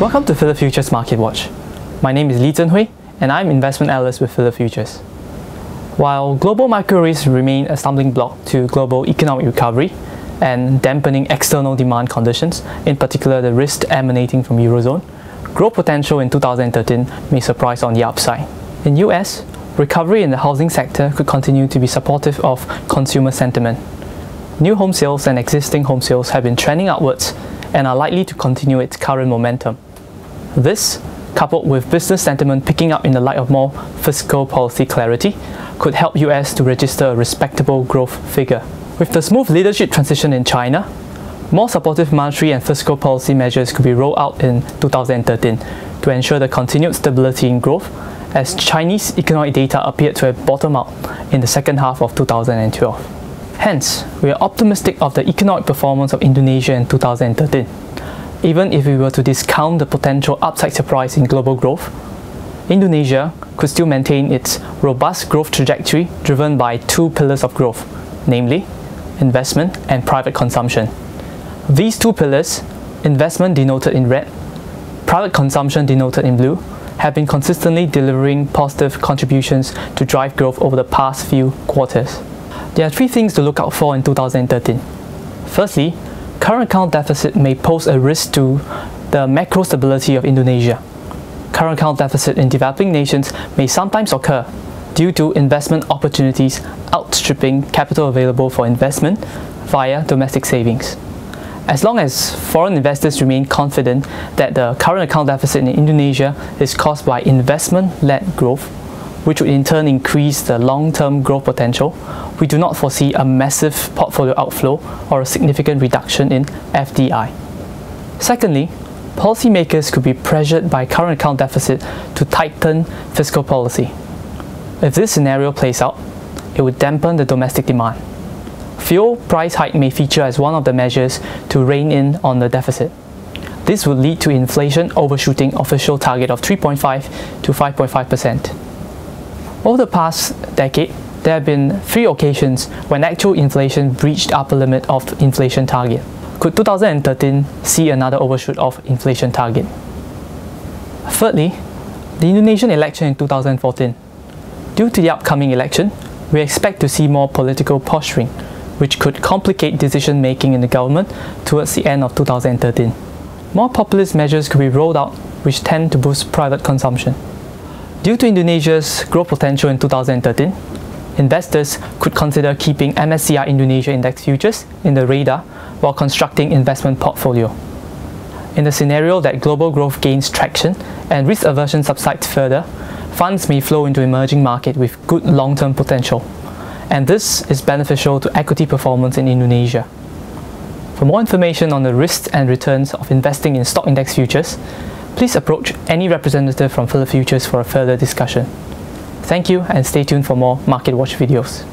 Welcome to Phillip Futures Market Watch. My name is Lee Chen Hoay and I'm investment analyst with Phillip Futures. While global macro risks remain a stumbling block to global economic recovery and dampening external demand conditions, in particular the risk emanating from Eurozone, growth potential in 2013 may surprise on the upside. In US, recovery in the housing sector could continue to be supportive of consumer sentiment. New home sales and existing home sales have been trending upwards and are likely to continue its current momentum. This, coupled with business sentiment picking up in the light of more fiscal policy clarity, could help US to register a respectable growth figure. With the smooth leadership transition in China, more supportive monetary and fiscal policy measures could be rolled out in 2013 to ensure the continued stability in growth as Chinese economic data appeared to have bottomed out in the second half of 2012. Hence, we are optimistic of the economic performance of Indonesia in 2013 even if we were to discount the potential upside surprise in global growth, Indonesia could still maintain its robust growth trajectory driven by two pillars of growth, namely investment and private consumption. These two pillars, investment denoted in red, private consumption denoted in blue, have been consistently delivering positive contributions to drive growth over the past few quarters. There are three things to look out for in 2013. Firstly, current account deficit may pose a risk to the macro stability of Indonesia. Current account deficit in developing nations may sometimes occur due to investment opportunities outstripping capital available for investment via domestic savings. As long as foreign investors remain confident that the current account deficit in Indonesia is caused by investment-led growth, which would in turn increase the long-term growth potential, we do not foresee a massive portfolio outflow or a significant reduction in FDI. Secondly, policymakers could be pressured by current account deficit to tighten fiscal policy. If this scenario plays out, it would dampen the domestic demand. Fuel price hike may feature as one of the measures to rein in on the deficit. This would lead to inflation overshooting official target of 3.5 to 5.5%. Over the past decade, there have been three occasions when actual inflation breached upper limit of inflation target. Could 2013 see another overshoot of inflation target? Thirdly, the Indonesian election in 2014. Due to the upcoming election, we expect to see more political posturing, which could complicate decision making in the government towards the end of 2013. More populist measures could be rolled out which tend to boost private consumption. Due to Indonesia's growth potential in 2013, investors could consider keeping MSCI Indonesia Index futures in the radar while constructing investment portfolio. In the scenario that global growth gains traction and risk aversion subsides further, funds may flow into emerging market with good long-term potential. And this is beneficial to equity performance in Indonesia. For more information on the risks and returns of investing in stock index futures, please approach any representative from Phillip Futures for a further discussion. Thank you and stay tuned for more Market Watch videos.